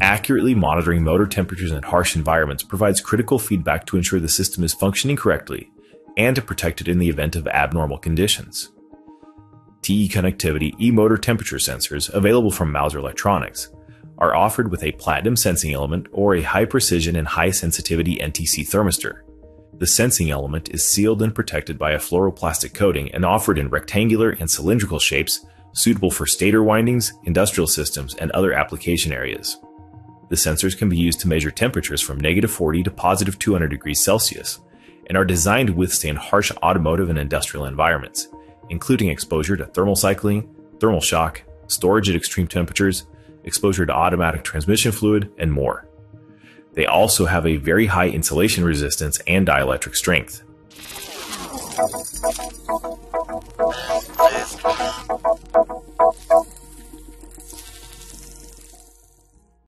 Accurately monitoring motor temperatures in harsh environments provides critical feedback to ensure the system is functioning correctly and to protect it in the event of abnormal conditions. TE Connectivity e-motor temperature sensors available from Mouser Electronics are offered with a platinum sensing element or a high precision and high sensitivity NTC thermistor. The sensing element is sealed and protected by a fluoroplastic coating and offered in rectangular and cylindrical shapes suitable for stator windings, industrial systems, and other application areas. The sensors can be used to measure temperatures from negative 40 to positive 200 degrees Celsius and are designed to withstand harsh automotive and industrial environments, including exposure to thermal cycling, thermal shock, storage at extreme temperatures, exposure to automatic transmission fluid, and more. They also have a very high insulation resistance and dielectric strength.